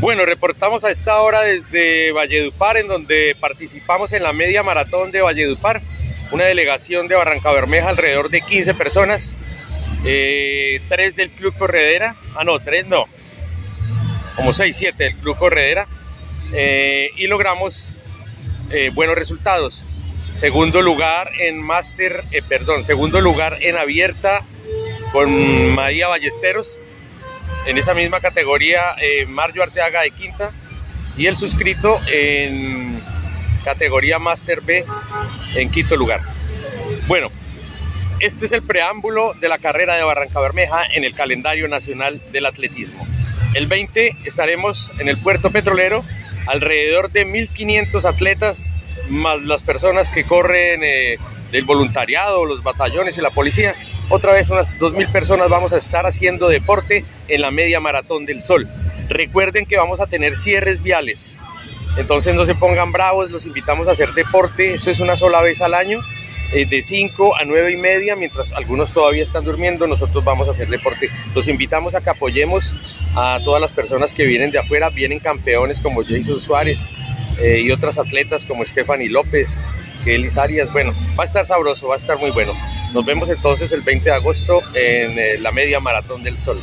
Bueno, reportamos a esta hora desde Valledupar, en donde participamos en la media maratón de Valledupar, una delegación de Barranca Bermeja, alrededor de 15 personas, eh, tres del Club Corredera, ah no, tres no, como 6, 7 del Club Corredera, eh, y logramos eh, buenos resultados. Segundo lugar en Master, perdón, segundo lugar en Abierta con María Ballesteros, en esa misma categoría eh, Mario Arteaga de quinta y el suscrito en categoría Master B en quinto lugar. Bueno, este es el preámbulo de la carrera de Barranca Bermeja en el calendario nacional del atletismo. El 20 estaremos en el puerto petrolero, alrededor de 1.500 atletas más las personas que corren eh, del voluntariado, los batallones y la policía otra vez unas 2.000 personas vamos a estar haciendo deporte en la media maratón del sol. Recuerden que vamos a tener cierres viales, entonces no se pongan bravos, los invitamos a hacer deporte, esto es una sola vez al año, eh, de 5 a 9 y media, mientras algunos todavía están durmiendo, nosotros vamos a hacer deporte. Los invitamos a que apoyemos a todas las personas que vienen de afuera, vienen campeones como Jason Suárez eh, y otras atletas como Stephanie López, Kelly Arias, bueno, va a estar sabroso, va a estar muy bueno. Nos vemos entonces el 20 de agosto en eh, la media maratón del sol.